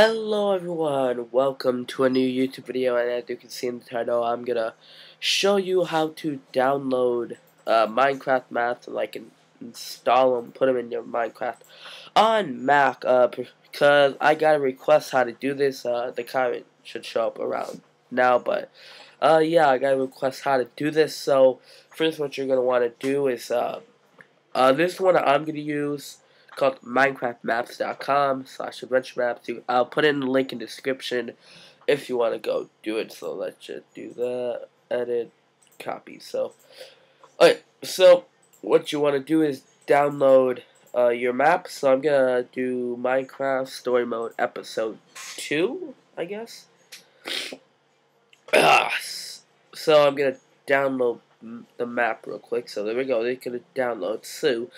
Hello everyone, welcome to a new YouTube video and as you can see in the title I'm gonna show you how to download uh, Minecraft maps and like install them, put them in your Minecraft on Mac uh, because I got a request how to do this, uh, the comment should show up around now but uh, yeah I got a request how to do this. So first what you're gonna want to do is uh, uh, this one I'm gonna use called minecraftmaps.com slash adventure maps. I'll put in the link in the description if you want to go do it. So let's just do that. Edit, copy. So, alright, so what you want to do is download uh, your map. So I'm going to do Minecraft Story Mode Episode 2, I guess. Ah, so I'm going to download the map real quick. So there we go. Going to download. So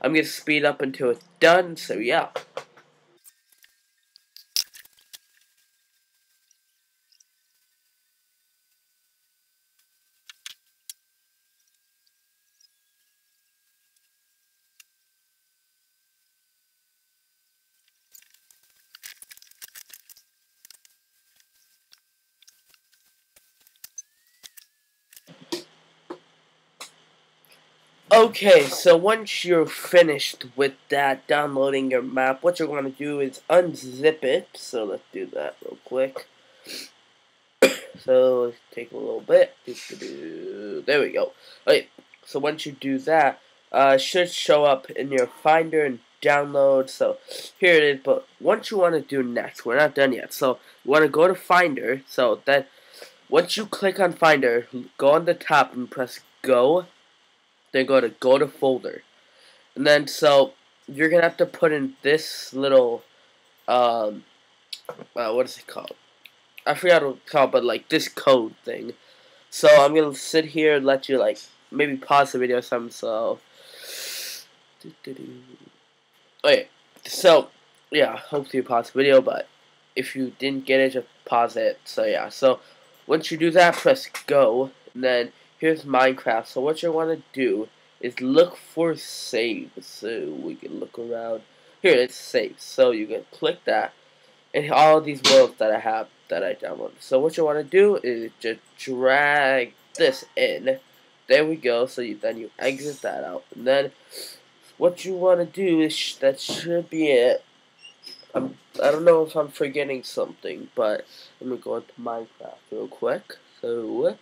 I'm going to speed up until it's done, so yeah. Okay, so once you're finished with that, downloading your map, what you're going to do is unzip it. So let's do that real quick. so let's take a little bit. There we go. Okay, so once you do that, uh, should show up in your Finder and download. So here it is. But once you want to do next, we're not done yet. So you want to go to Finder. So that once you click on Finder, go on the top and press Go then go to go to folder. And then so you're gonna have to put in this little um uh, what is it called? I forgot what it's called, but like this code thing. So I'm gonna sit here and let you like maybe pause the video or something. So, okay, so yeah, hopefully you pause the video. But if you didn't get it, just pause it. So yeah, so once you do that, press go, and then here's Minecraft. So what you want to do is look for save. So we can look around. Here it's save. So you can click that. And all these worlds that I have that I downloaded. So what you want to do is just drag this in. There we go. So you, then you exit that out. And then what you want to do is sh that should be it. I'm, I don't know if I'm forgetting something, but let me go into Minecraft real quick. So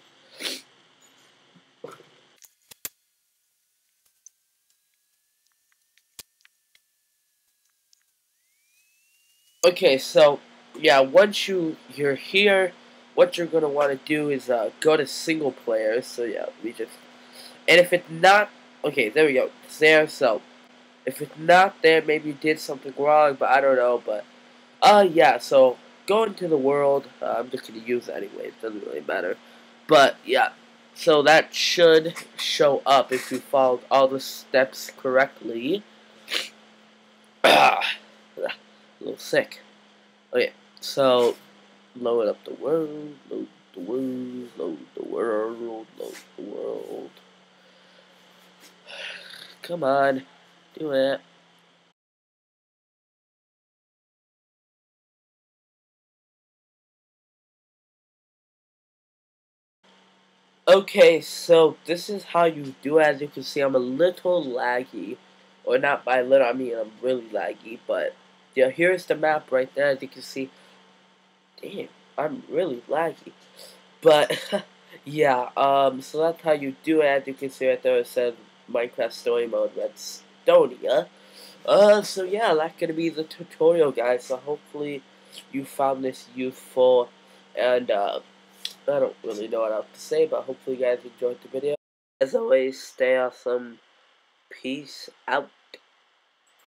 Okay, so yeah, once you you're here, what you're gonna want to do is uh, go to single player. So yeah, we just and if it's not okay, there we go. It's there. So if it's not there, maybe you did something wrong, but I don't know. But uh, yeah. So go into the world. Uh, I'm just gonna use it anyway. It doesn't really matter. But yeah, so that should show up if you followed all the steps correctly. a little sick. Okay, so load up the world, load the world, load the world, load the world. Come on, do it. Okay, so this is how you do. As you can see, I'm a little laggy. Or not by little, I mean I'm really laggy, but yeah, here's the map right there. As you can see, damn, I'm really laggy. But yeah, um, so that's how you do it. As you can see right there, it said Minecraft Story Mode Redstonia. Uh, so yeah, that's gonna be the tutorial, guys. So hopefully you found this useful, and uh, I don't really know what else to say, but hopefully you guys enjoyed the video. As always, stay awesome. Peace out.